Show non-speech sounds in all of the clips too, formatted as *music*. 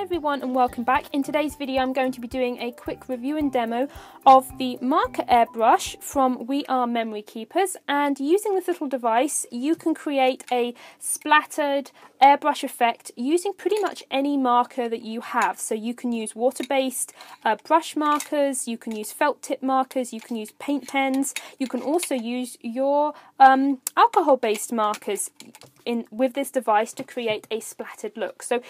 Hi everyone and welcome back. In today's video I'm going to be doing a quick review and demo of the marker airbrush from We R Memory Keepers and using this little device you can create a splattered airbrush effect using pretty much any marker that you have. So you can use water-based uh, brush markers, you can use felt tip markers, you can use paint pens, you can also use your um, alcohol-based markers in with this device to create a splattered look. So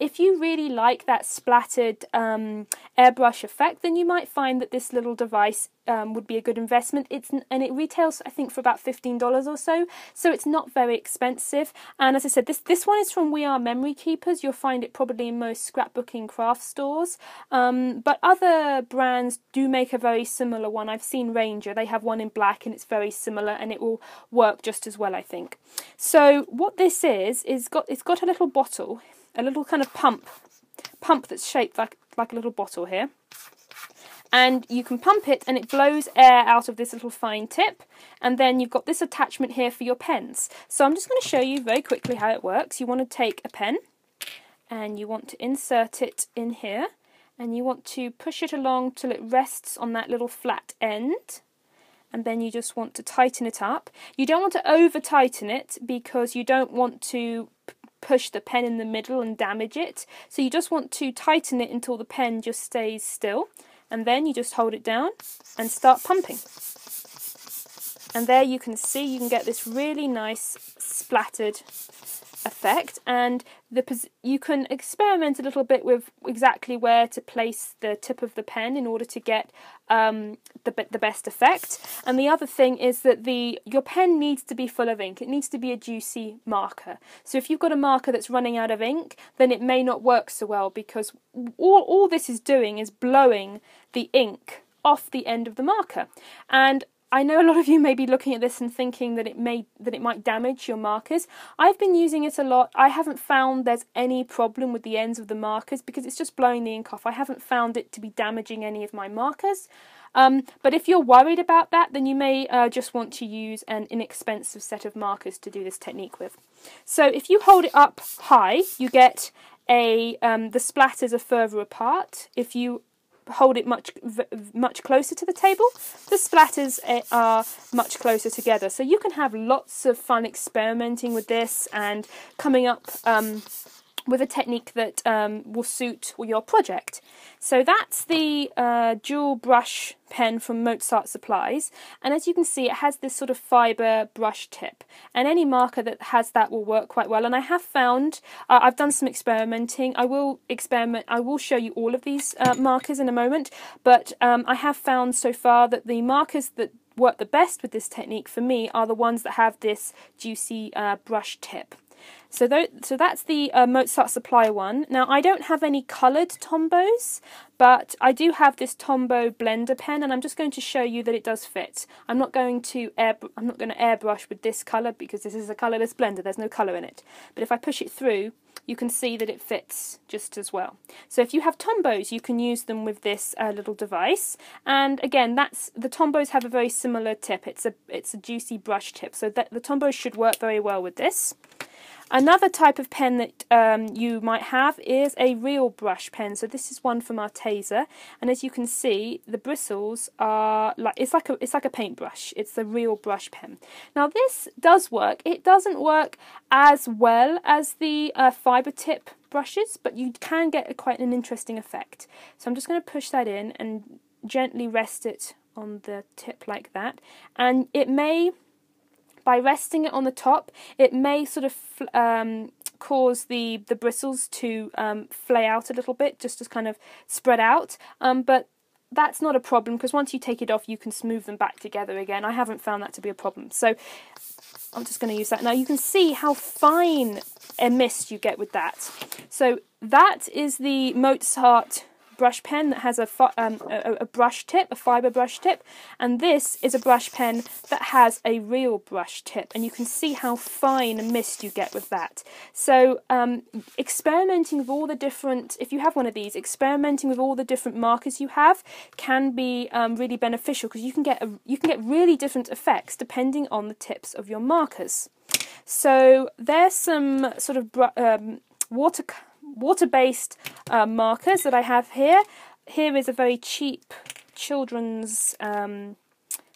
if you really like that splattered um, airbrush effect, then you might find that this little device um, would be a good investment. It's and it retails, I think, for about fifteen dollars or so, so it's not very expensive. And as I said, this this one is from We R Memory Keepers. You'll find it probably in most scrapbooking craft stores, um, but other brands do make a very similar one. I've seen Ranger; they have one in black, and it's very similar, and it will work just as well, I think. So what this is is got it's got a little bottle a little kind of pump, pump that's shaped like, like a little bottle here. And you can pump it and it blows air out of this little fine tip. And then you've got this attachment here for your pens. So I'm just going to show you very quickly how it works. You want to take a pen and you want to insert it in here. And you want to push it along till it rests on that little flat end and then you just want to tighten it up. You don't want to over tighten it because you don't want to push the pen in the middle and damage it. So you just want to tighten it until the pen just stays still. And then you just hold it down and start pumping. And there you can see you can get this really nice splattered effect and the you can experiment a little bit with exactly where to place the tip of the pen in order to get um, the the best effect. And the other thing is that the your pen needs to be full of ink. It needs to be a juicy marker. So if you've got a marker that's running out of ink, then it may not work so well because all all this is doing is blowing the ink off the end of the marker. And I know a lot of you may be looking at this and thinking that it may that it might damage your markers. I've been using it a lot. I haven't found there's any problem with the ends of the markers because it's just blowing the ink off. I haven't found it to be damaging any of my markers. Um, but if you're worried about that, then you may uh, just want to use an inexpensive set of markers to do this technique with. So if you hold it up high, you get a um, the splatters are further apart. If you hold it much much closer to the table, the splatters eh, are much closer together. So you can have lots of fun experimenting with this and coming up um, with a technique that um, will suit your project. So that's the uh, dual brush pen from Mozart Supplies. And as you can see it has this sort of fibre brush tip. And any marker that has that will work quite well. And I have found uh, I've done some experimenting. I will experiment I will show you all of these uh, markers in a moment. But um, I have found so far that the markers that work the best with this technique for me are the ones that have this juicy uh, brush tip so, th so that's the uh, Mozart Supply one. Now, I don't have any coloured Tombows, but I do have this Tombow blender pen, and I'm just going to show you that it does fit. I'm not going to air I'm not going to airbrush with this colour because this is a colourless blender. There's no colour in it. But if I push it through, you can see that it fits just as well. So if you have Tombows, you can use them with this uh, little device. And again, that's the Tombows have a very similar tip. It's a it's a juicy brush tip, so that the Tombos should work very well with this. Another type of pen that um, you might have is a real brush pen. So this is one from Arteza, and as you can see, the bristles are like it's like a it's like a paintbrush. It's the real brush pen. Now this does work. It doesn't work as well as the uh, fiber tip brushes, but you can get a, quite an interesting effect. So I'm just going to push that in and gently rest it on the tip like that, and it may by resting it on the top, it may sort of um, cause the, the bristles to um, flay out a little bit, just to kind of spread out. Um, but that's not a problem because once you take it off, you can smooth them back together again. I haven't found that to be a problem. So I'm just going to use that. Now you can see how fine a mist you get with that. So that is the Mozart brush pen that has a, um, a, a, brush tip, a fibre brush tip, and this is a brush pen that has a real brush tip, and you can see how fine a mist you get with that. So um, experimenting with all the different, if you have one of these, experimenting with all the different markers you have can be um, really beneficial because you can get a, you can get really different effects depending on the tips of your markers. So there's some sort of um, water water-based uh, markers that I have here. Here is a very cheap children's um,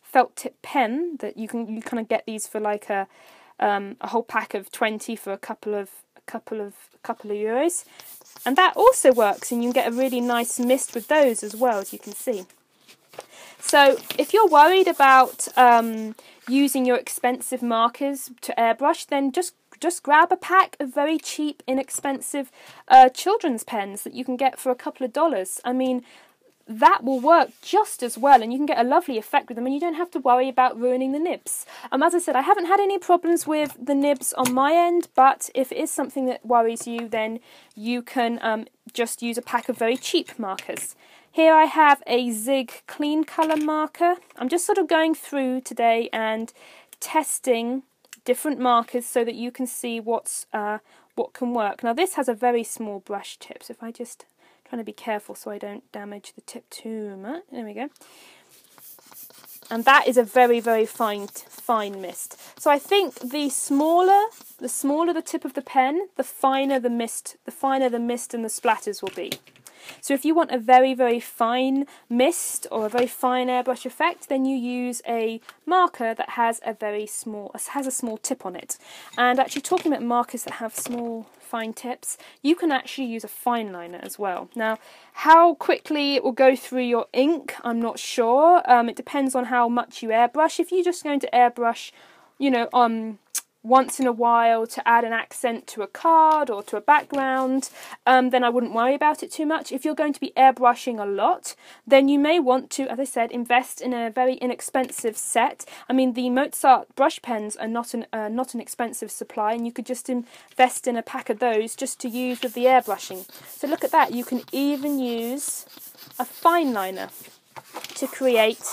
felt tip pen that you can you kind of get these for like a um, a whole pack of 20 for a couple of a couple of a couple of euros and that also works and you can get a really nice mist with those as well as you can see so if you're worried about um, using your expensive markers to airbrush then just just grab a pack of very cheap inexpensive uh, children's pens that you can get for a couple of dollars I mean that will work just as well and you can get a lovely effect with them and you don't have to worry about ruining the nibs. Um, as I said, I haven't had any problems with the nibs on my end, but if it is something that worries you, then you can um, just use a pack of very cheap markers. Here I have a Zig clean colour marker. I'm just sort of going through today and testing different markers so that you can see what's uh, what can work. Now this has a very small brush tip, so if I just Trying to be careful so I don't damage the tip too much. There we go. And that is a very, very fine, fine mist. So I think the smaller, the smaller the tip of the pen, the finer the mist, the finer the mist and the splatters will be. So if you want a very, very fine mist or a very fine airbrush effect, then you use a marker that has a very small, has a small tip on it. And actually talking about markers that have small fine tips, you can actually use a fine liner as well. Now, how quickly it will go through your ink, I'm not sure. Um, it depends on how much you airbrush. If you're just going to airbrush, you know, um, once in a while to add an accent to a card or to a background, um, then I wouldn't worry about it too much. If you're going to be airbrushing a lot, then you may want to, as I said, invest in a very inexpensive set. I mean, the Mozart brush pens are not an uh, not an expensive supply, and you could just invest in a pack of those just to use with the airbrushing. So look at that. You can even use a fine liner to create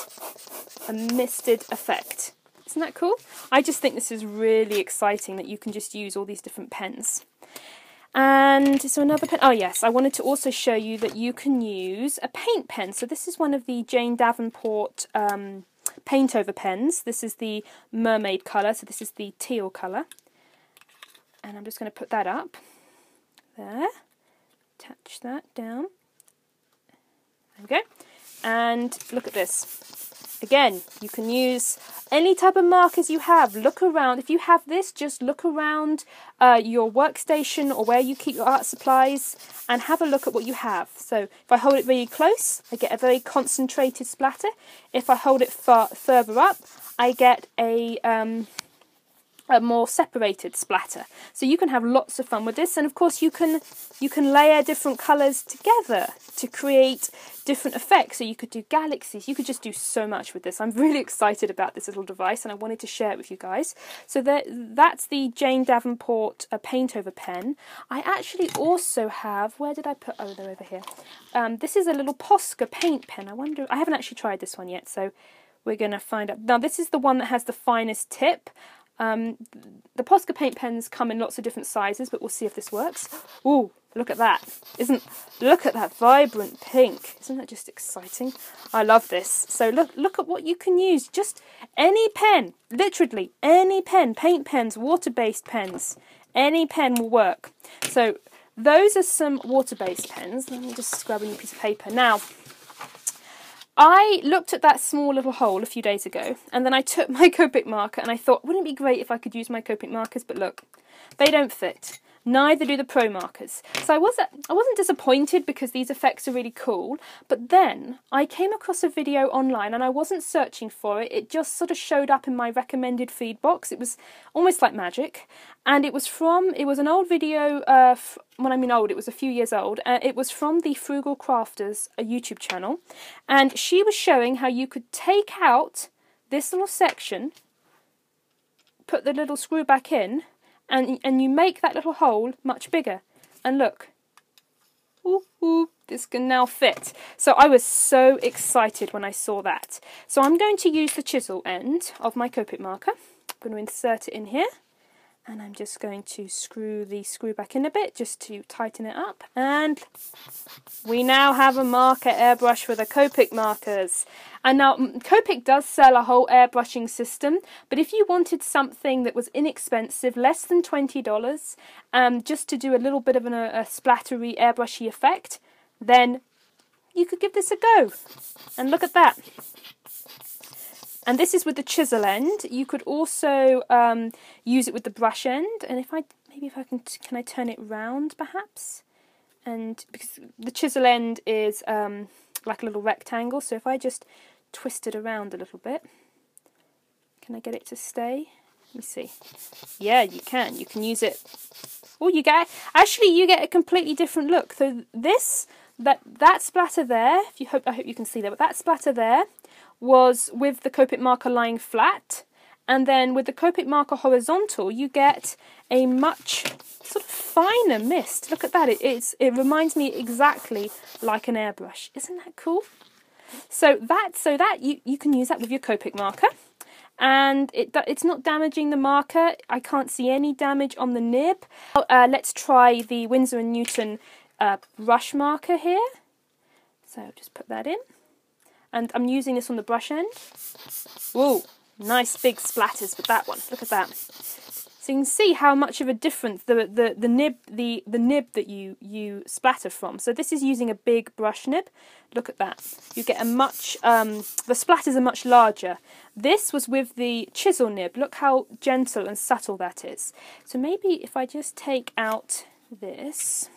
a misted effect. Isn't that cool? I just think this is really exciting that you can just use all these different pens. And so another pen. Oh yes, I wanted to also show you that you can use a paint pen. So this is one of the Jane Davenport um, paint over pens. This is the mermaid colour, so this is the teal colour. And I'm just going to put that up there. Attach that down. There we go. And look at this. Again, you can use any type of markers you have. Look around. If you have this, just look around uh, your workstation or where you keep your art supplies and have a look at what you have. So if I hold it really close, I get a very concentrated splatter. If I hold it far further up, I get a um, a more separated splatter. So you can have lots of fun with this and of course you can you can layer different colours together to create different effects. So you could do galaxies, you could just do so much with this. I'm really excited about this little device and I wanted to share it with you guys. So that, that's the Jane Davenport uh, paint over pen. I actually also have, where did I put, oh they're over here. Um, this is a little Posca paint pen. I wonder, I haven't actually tried this one yet so we're going to find out. Now this is the one that has the finest tip. Um, the Posca paint pens come in lots of different sizes, but we'll see if this works. Ooh, look at that. Isn't look at that vibrant pink. Isn't that just exciting? I love this. So look look at what you can use. Just any pen, literally any pen, paint pens, water-based pens. Any pen will work. So those are some water-based pens. Let me just grab a new piece of paper. Now, I looked at that small little hole a few days ago, and then I took *laughs* my Copic marker and I thought, wouldn't it be great if I could use my Copic markers? But look, they don't fit. Neither do the Promarkers. So I wasn't, I wasn't disappointed because these effects are really cool, but then I came across a video online and I wasn't searching for it, it just sort of showed up in my recommended feed box. It was almost like magic, and it was from, it was an old video, uh, when I mean old, it was a few years old, uh, it was from the Frugal Crafters, a YouTube channel, and she was showing how you could take out this little section, put the little screw back in, and, and you make that little hole much bigger. And look, ooh, ooh, this can now fit. So I was so excited when I saw that. So I'm going to use the chisel end of my Copic marker. I'm going to insert it in here. And I'm just going to screw the screw back in a bit just to tighten it up. And we now have a marker airbrush with the Copic markers. And now Copic does sell a whole airbrushing system but if you wanted something that was inexpensive less than $20 um, just to do a little bit of an, a, a splattery airbrushy effect then you could give this a go. And look at that and this is with the chisel end. You could also um, use it with the brush end. And if I maybe if I can can I turn it round perhaps? And because the chisel end is um, like a little rectangle, so if I just twist it around a little bit, can I get it to stay? Let me see. Yeah, you can. You can use it. Oh, you get actually you get a completely different look. So this that that splatter there. If you hope I hope you can see that, but that splatter there was with the Copic marker lying flat, and then with the Copic marker horizontal, you get a much sort of finer mist. Look at that, it, it's, it reminds me exactly like an airbrush. Isn't that cool? So that, so that you, you can use that with your Copic marker. And it, it's not damaging the marker. I can't see any damage on the nib. Uh, let's try the Winsor & Newton uh, brush marker here. So just put that in and I'm using this on the brush end. Whoa, nice big splatters with that one. Look at that. So you can see how much of a difference the, the, the nib the, the nib that you, you splatter from. So this is using a big brush nib. Look at that. You get a much um, the splatters are much larger. This was with the chisel nib. Look how gentle and subtle that is. So maybe if I just take out this,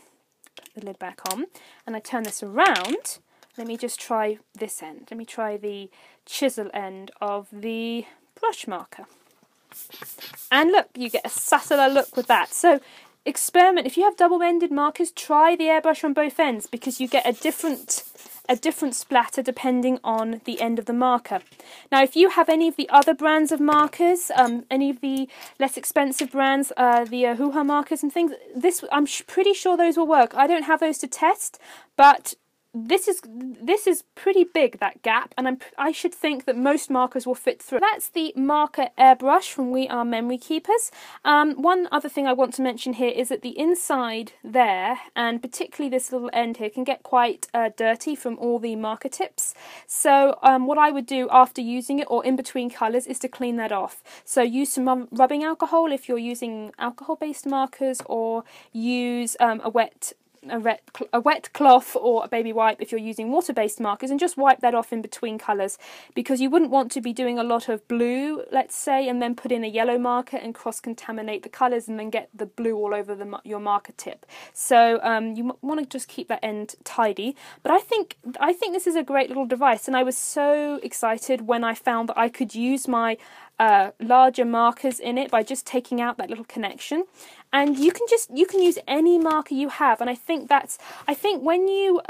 put the lid back on, and I turn this around, let me just try this end. Let me try the chisel end of the brush marker. And look, you get a subtler look with that. So experiment. If you have double-ended markers, try the airbrush on both ends because you get a different a different splatter depending on the end of the marker. Now, if you have any of the other brands of markers, um, any of the less expensive brands, uh, the uh, Ohuhu markers and things, this I'm pretty sure those will work. I don't have those to test, but this is this is pretty big that gap and I'm, I should think that most markers will fit through. That's the marker airbrush from We R Memory Keepers. Um, one other thing I want to mention here is that the inside there and particularly this little end here can get quite uh, dirty from all the marker tips. So um, what I would do after using it or in between colours is to clean that off. So use some rubbing alcohol if you're using alcohol based markers or use um, a wet a wet, a wet cloth or a baby wipe if you're using water-based markers and just wipe that off in between colours because you wouldn't want to be doing a lot of blue let's say and then put in a yellow marker and cross-contaminate the colours and then get the blue all over the, your marker tip. So um, you want to just keep that end tidy. But I think I think this is a great little device and I was so excited when I found that I could use my uh, larger markers in it by just taking out that little connection. And you can just you can use any marker you have. And i think that's i think when you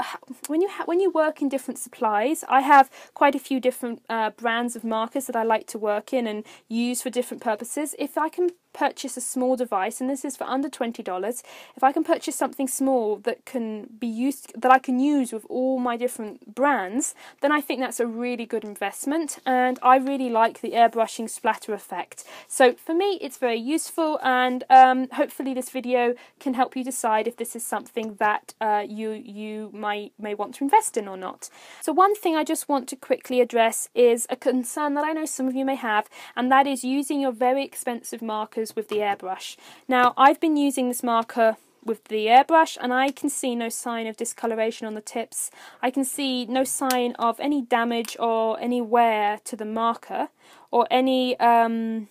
when you ha- when you work in different supplies i have quite a few different uh, brands of markers that i like to work in and use for different purposes. If i can purchase a small device and this is for under $20 if i can purchase something small that can be used that i can use with all my different brands then i think that's a really good investment and i really like the airbrushing splatter effect. So for me it's very useful and um, hopefully this video can help you decide if this is something that uh, you you might may want to invest in or not. So one thing i just want to quickly address is a concern that i know some of you may have and that is using your very expensive markers markers with the airbrush. Now I've been using this marker with the airbrush and I can see no sign of discoloration on the tips. I can see no sign of any damage or any wear to the marker or any um,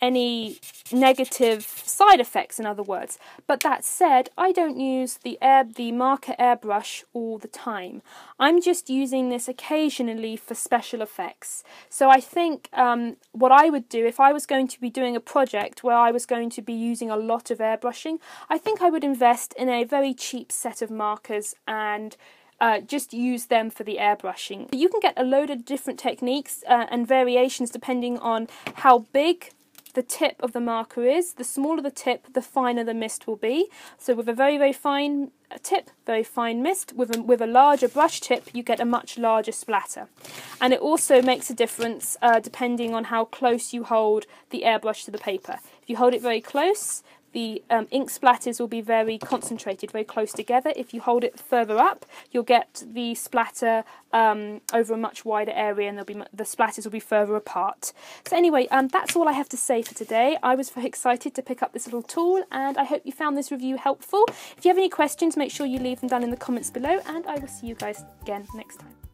any negative side effects in other words. But that said I don't use the air the marker airbrush all the time. I'm just using this occasionally for special effects. So I think um, what I would do if I was going to be doing a project where I was going to be using a lot of airbrushing I think I would invest in a very cheap set of markers and uh, just use them for the airbrushing. You can get a load of different techniques uh, and variations depending on how big the tip of the marker is, the smaller the tip, the finer the mist will be. So with a very, very fine tip, very fine mist, with a, with a larger brush tip, you get a much larger splatter. And it also makes a difference uh, depending on how close you hold the airbrush to the paper. If you hold it very close, the um, ink splatters will be very concentrated, very close together. If you hold it further up, you'll get the splatter um, over a much wider area and be, the splatters will be further apart. So anyway, um, that's all I have to say for today. I was very excited to pick up this little tool and I hope you found this review helpful. If you have any questions, make sure you leave them down in the comments below and I will see you guys again next time.